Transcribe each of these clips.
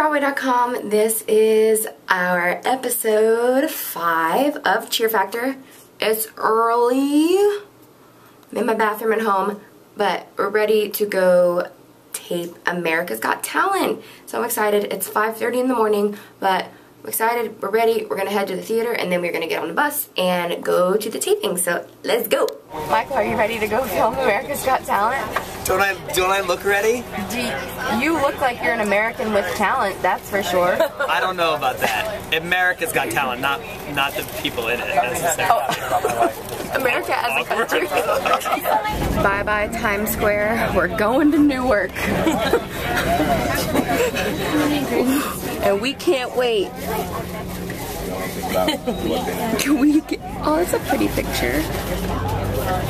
Broadway.com. This is our episode 5 of Cheer Factor. It's early. I'm in my bathroom at home, but we're ready to go tape America's Got Talent. So I'm excited. It's 5.30 in the morning, but we're excited. We're ready. We're going to head to the theater, and then we're going to get on the bus and go to the taping. So let's go. Michael, are you ready to go film America's Got Talent? Don't I don't I look ready? You look like you're an American with talent, that's for sure. I don't know about that. America's Got Talent, not not the people in it necessarily. Oh. America as a country. bye bye Times Square. We're going to Newark. and we can't wait. Can we get, oh, it's a pretty picture.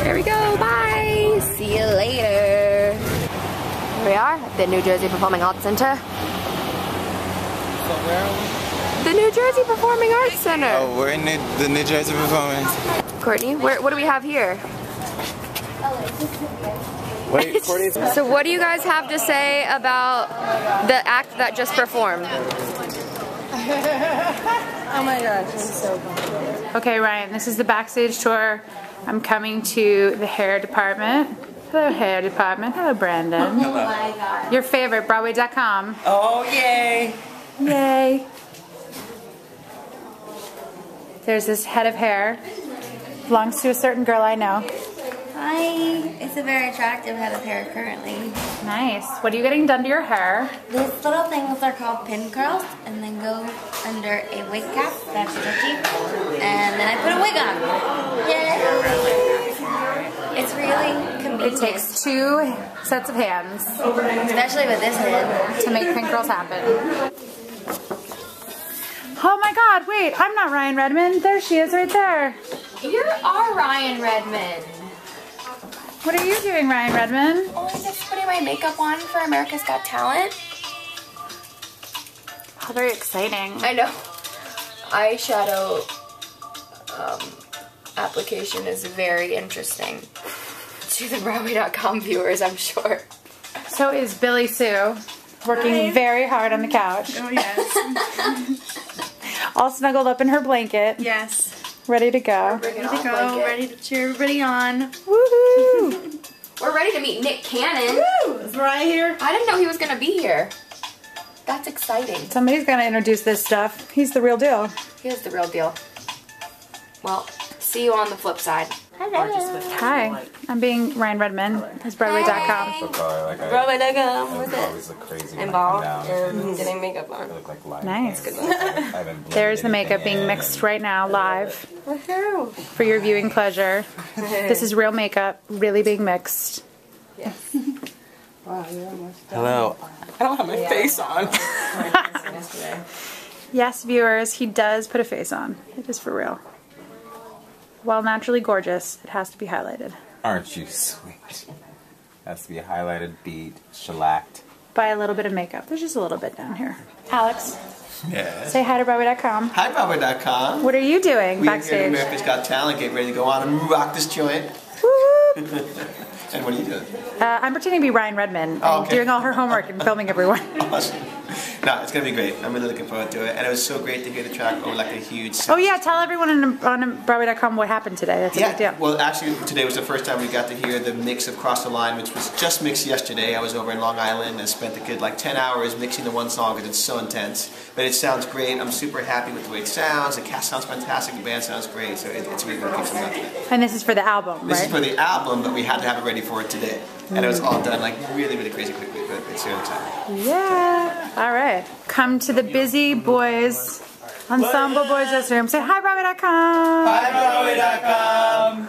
There we go, bye. The New Jersey Performing Arts Center. The New Jersey Performing Arts Center. Oh, we're in New, the New Jersey Performance. Courtney, where, what do we have here? Wait, Courtney. So what do you guys have to say about the act that just performed? Oh my gosh, I'm so bummed. Okay, Ryann, this is the backstage tour. I'm coming to the hair department. Hello, hair department. Hello, Brandon. Oh my god. Your favorite, Broadway.com. Oh yay! Yay. There's this head of hair. Belongs to a certain girl I know. Hi. It's a very attractive head of hair currently. Nice. What are you getting done to your hair? These little things are called pin curls and then go under a wig cap. That's stretchy. And then I put a wig on. Yay! Oh, It's really convenient. It takes two sets of hands Especially with this head. to make pin curls happen. Oh my god, wait, I'm not Ryann Redmond. There she is right there. You are Ryann Redmond. What are you doing, Ryann Redmond? Oh, I'm just putting my makeup on for America's Got Talent. Oh, very exciting. I know. Eyeshadow um, application is very interesting to the Broadway.com viewers, I'm sure. So is Billy Sue, working very hard on the couch, Oh yes, all snuggled up in her blanket, yes. ready to go. Bring it Ready to go, blanket. ready to cheer everybody on. Woohoo! We're ready to meet Nick Cannon. Woo! Is Mariah here? I didn't know he was going to be here. That's exciting. Somebody's gonna introduce this stuff. He's the real deal. He is the real deal. Well, see you on the flip side. Hi, Hi. I'm being Ryann Redmond. It's Broadway.com. Broadway.com. What's it? always look crazy. And ball and getting makeup on. look like lions. Nice. I haven't There's the makeup anything being in. mixed right now, live, Woohoo. for your viewing pleasure. This is real makeup, really being mixed. Hello. I don't have my face on. Yes, viewers, he does put a face on. It is for real. While naturally gorgeous, it has to be highlighted Aren't you sweet? Has to be highlighted, beat, shellacked. by a little bit of makeup. There's just a little bit down here. Alex, Yes. say hi to Broadway.com. Hi, Broadway.com. What are you doing We are here at? America's Got Talent. Get ready to go on and rock this joint. And what are you doing? Uh, I'm pretending to be Ryann Redmond Oh, okay. doing all her homework and filming everyone. Awesome. No, it's gonna be great. I'm really looking forward to it. And it was so great to hear the track over like a huge. Oh yeah, tell everyone on, on Broadway.com what happened today. That's a big Yeah, deal. well, actually, today was the first time we got to hear the mix of Cross the Line, which was just mixed yesterday. I was over in Long Island and spent a good like 10 hours mixing the one song because it's so intense. But it sounds great. I'm super happy with the way it sounds. The cast sounds fantastic. The band sounds great. So it, it's really going to kick some butt. And this is for the album, right? This right? is for the album, but we had to have it ready for it today. And it was all mm. done like really, really crazy quickly, but it's really exciting. yeah. All right. Come to the Busy Boys Ensemble Boys Dressing Room. Say hi, Broadway.com. Hi, Broadway.com.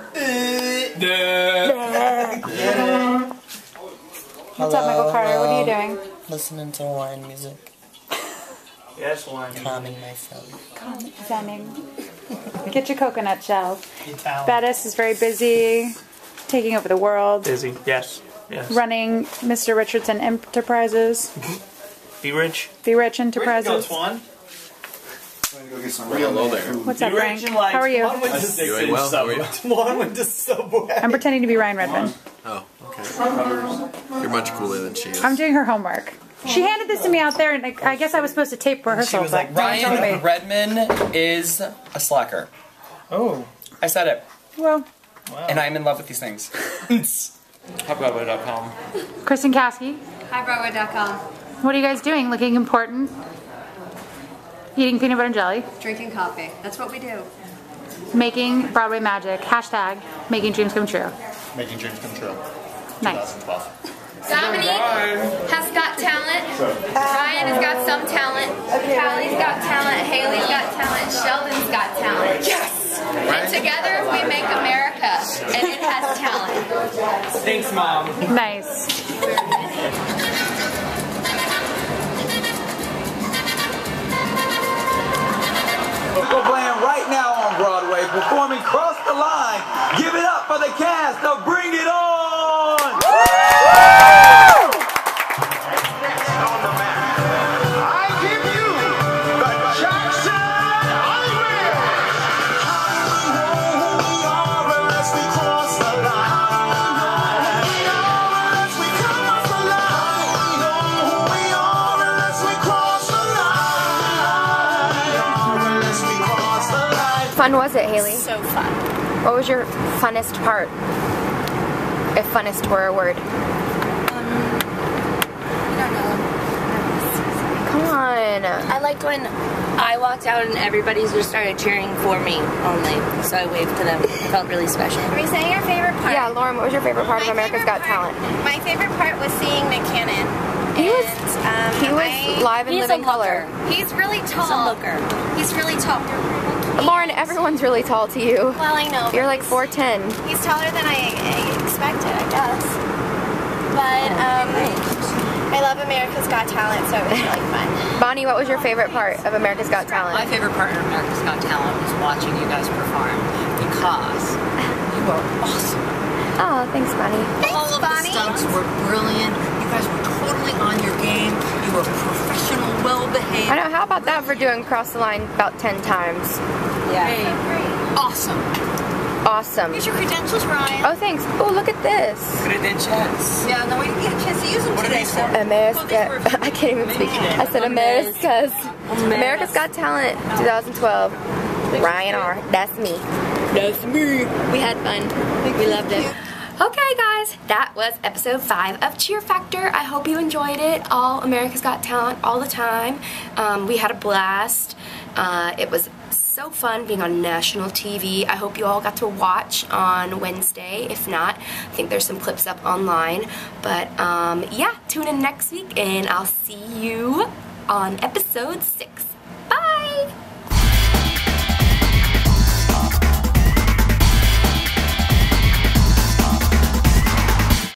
What's up, Michael Carter? What are you um, doing? listening to wine music, Yes, one. calming myself. Zenning. Get your coconut shell. Italian. Bettis is very busy, taking over the world, Busy. Yes. Yes. running Mr. Richardson Enterprises, mm-hmm. Be rich. Be Rich Enterprises. Swan. What's up, Frank? How are you? One went Doing well, how are you? Subway. Went to Subway. I'm pretending to be Ryann Redmond. Oh, okay. You're much cooler than she is. I'm doing her homework. She handed this to me out there, and I, I guess I was supposed to tape rehearsal. She was like, but no one told Ryan me. Redman is a slacker. Oh. I said it. Well, And I'm in love with these things. HotBroadway.com. Kristen Caskey, HighBroadway.com. what are you guys doing? Looking important? Eating peanut butter and jelly. Drinking coffee. That's what we do. Making Broadway magic. Hashtag making dreams come true. Making dreams come true. Nice. 2012. Dominique has got talent. Ryann has got some talent. Callie's got talent. Haley's got talent. Sheldon's got talent. Yes! And together we make America, and it has talent. Thanks, Mom. Nice. We're playing right now on Broadway, performing Cross the Line. Give it up for the cast of Bring It On! Fun was it, Haley? So fun. What was your funnest part? If funnest were a word. Come on. I liked when I walked out and everybody just started cheering for me only. So I waved to them. It felt really special. Are we saying our favorite part? Yeah, Lauren, what was your favorite part of America's Got part- Talent? My favorite part was seeing Nick Cannon. He was And, um, he was I- live and He's living a color. He's really tall. He's a looker. He's really tall. Lauren, everyone's really tall to you. Well, I know. You're like 4'10. He's taller than I, I expected, I guess. But um, I love America's Got Talent, so it was really fun. Bonnie, what was your favorite part of America's Got Talent? My favorite part of America's Got Talent was watching you guys perform because you were awesome. Oh, thanks, Bonnie. All of the stunts were brilliant. You guys were totally on your game. You were professional, well behaved. I know, how about that for doing Cross the Line about 10 times? Hey, awesome. Awesome. Here's your credentials, Ryann. Oh, thanks. Oh, look at this. Credentials. Yeah, no, we didn't get a chance to use them What are today. so- for? America. I can't even speak. I said America's. America's Got Talent 2012. Ryann R. That's me. That's me. We had fun. We loved it. Okay, guys, that was episode five of Cheer Factor. I hope you enjoyed it. All America's Got Talent all the time. Um, we had a blast. Uh, it was so fun being on national TV. I hope you all got to watch on Wednesday. If not, I think there's some clips up online. But um, yeah, tune in next week and I'll see you on episode six. Bye!